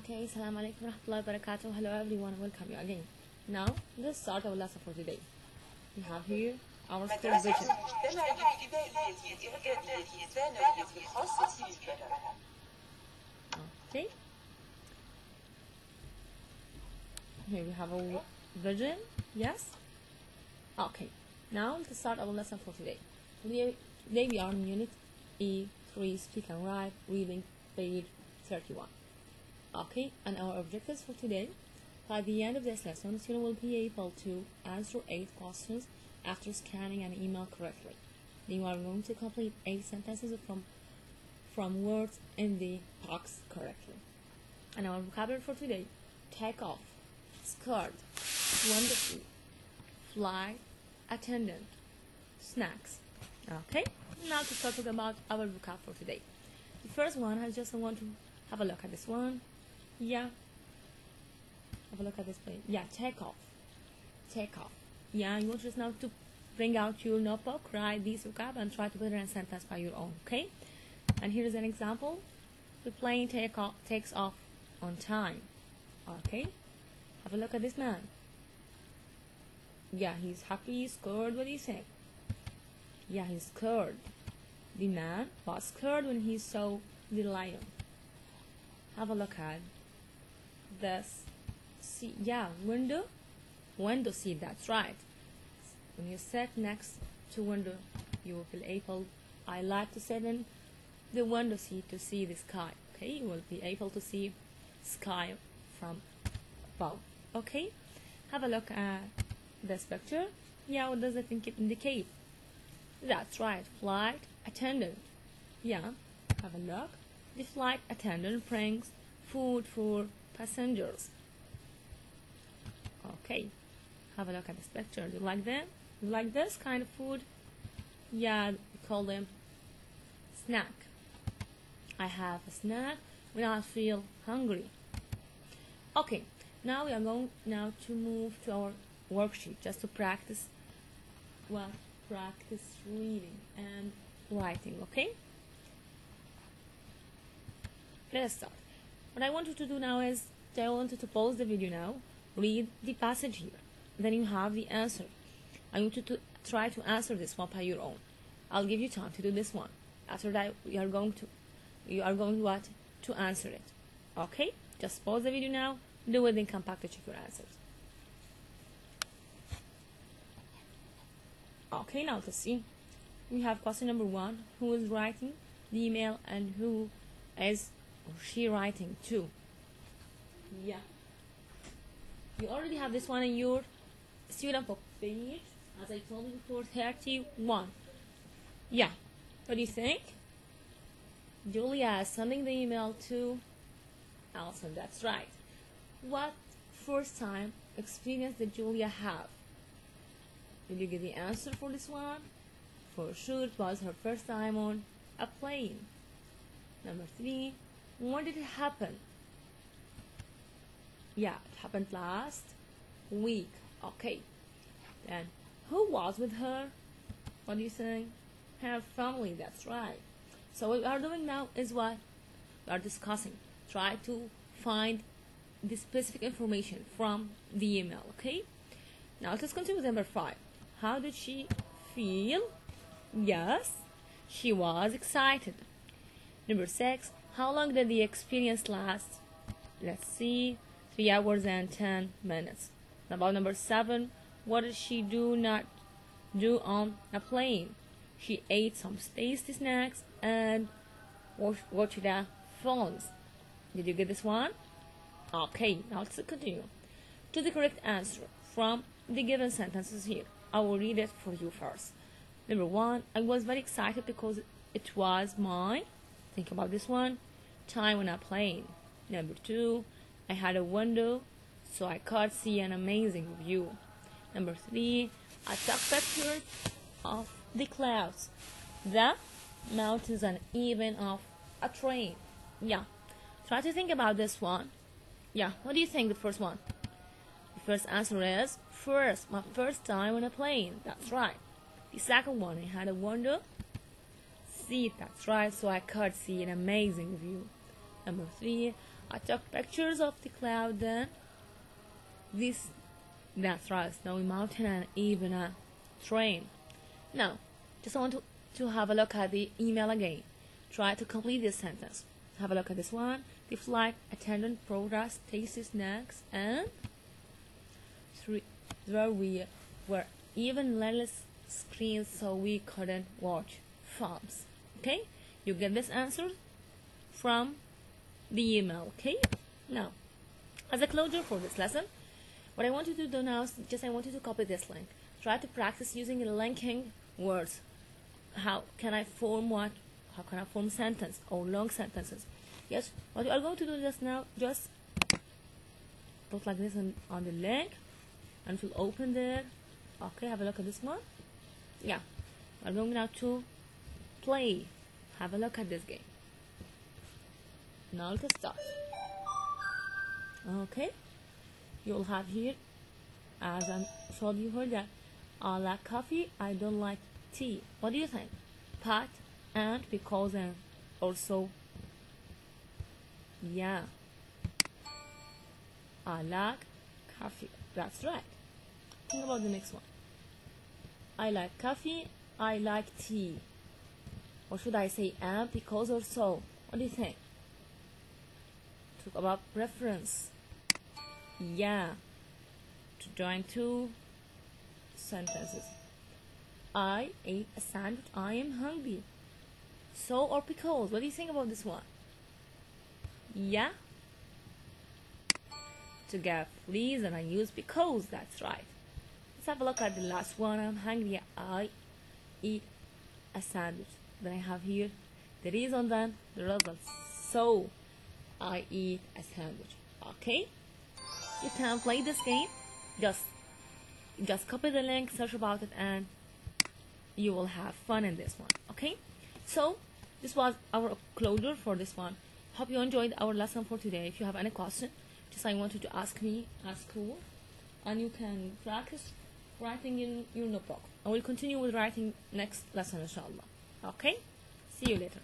Okay, salam alaikum rahmatullahi barakatuh. Hello everyone, welcome you again. Now, let's start our lesson for today. We have here our first vision. Okay. Here we have a vision. Yes? Okay. Now, let's start our lesson for today. Today we are in Unit E3, Speak and Write, Reading, page 31. Okay, and our objectives for today. By the end of this lesson, the student will be able to answer eight questions after scanning an email correctly. Then you are going to complete eight sentences from from words in the box correctly. And our vocabulary for today take off, skirt, wonderful, fly, attendant, snacks. Okay? Now to start talking about our vocab for today. The first one, I just want to have a look at this one. Yeah. Have a look at this plane. Yeah, take off. Take off. Yeah, you want just now to bring out your notebook, write these vocab, and try to put it in a sentence by your own. Okay? And here's an example. The plane take off, takes off on time. Okay? Have a look at this man. Yeah, he's happy, he's scared. What do you think? Yeah, he's scared. The man was scared when he saw the lion. Have a look at this. See, yeah, window. Window seat, that's right. When you sit next to window, you will be able. I like to sit in the window seat to see the sky. Okay, you will be able to see sky from above. Okay, have a look at this picture. Yeah, what does it think- it indicate? That's right, flight attendant. Yeah, have a look. The flight attendant brings food for passengers. Okay, have a look at this picture. Do you like them? You like this kind of food? Yeah, we call them snack. I have a snack when I feel hungry. Okay, now we are going now to move to our worksheet just to practice well practice reading and writing, okay? Let us start. What I want you to do now is I want you to pause the video now, read the passage here. Then you have the answer. I want you to try to answer this one by your own. I'll give you time to do this one. After that, you are going to you are going to what to answer it. Okay? Just pause the video now. Do it, then come back to check your answers. Okay, now let's see. We have question number one: Who is writing the email and who is or she writing to. Yeah. You already have this one in your student book page, as I told you before, 31. Yeah. What do you think? Julia is sending the email to Allison. That's right. What first time experience did Julia have? Did you get the answer for this one? For sure, it was her first time on a plane. Number three, when did it happen? Yeah, it happened last week. Okay. Then, who was with her? What do you think? Her family, that's right. So what we are doing now is what we are discussing. Try to find the specific information from the email, okay? Now let's continue with number five. How did she feel? Yes, she was excited. Number six, how long did the experience last? Let's see, three hours and ten minutes. About number seven, what did she do not do on a plane? She ate some tasty snacks and watched the phones. Did you get this one? Okay, now let's continue. To the correct answer from the given sentences here. I will read it for you first. Number one, I was very excited because it was my, think about this one, time on a plane. Number two, I had a window so I could see an amazing view. Number three, I took pictures of the clouds, the mountains, and even of a train. Yeah, try to think about this one. Yeah, what do you think the first one? The first answer is first, my first time on a plane. That's right. The second one, I had a window seat. That's right, so I could see an amazing view. Number three, I took pictures of the cloud then. This, that's right, snowy mountain and even a train. Now, just want to, to have a look at the email again. Try to complete this sentence. Have a look at this one. The flight attendant brought us tasty snacks and three, there we were even less screens so we couldn't watch films. Okay? You get this answer from the email. Okay? Now, as a closure for this lesson, what I want you to do now is just I want you to copy this link. Try to practice using linking words. How can I form what? How can I form sentence or long sentences? Yes, what you are going to do just now, just put like this on, on the link and it will open there. Okay, have a look at this one. Yeah, we're going now to play. Have a look at this game. Now let's start. Okay, you'll have here, as I showed you earlier, I like coffee, I don't like tea. What do you think? Pat and because and also yeah. I like coffee. That's right. Think about the next one. I like coffee. I like tea. Or should I say and because or so? What do you think? Talk about preference. Yeah. To join two sentences. I ate a sandwich. I am hungry. So or because? What do you think about this one? Yeah? To get reason I use because, that's right. Let's have a look at the last one. I'm hungry. I eat a sandwich. Then I have here the reason then the result. So I eat a sandwich. Okay? You can play this game. Just just copy the link, search about it and you will have fun in this one. Okay? So this was our closure for this one. Hope you enjoyed our lesson for today. If you have any question, just I wanted to ask me at school, and you can practice writing in your notebook. I will continue with writing next lesson, inshallah. Okay? See you later.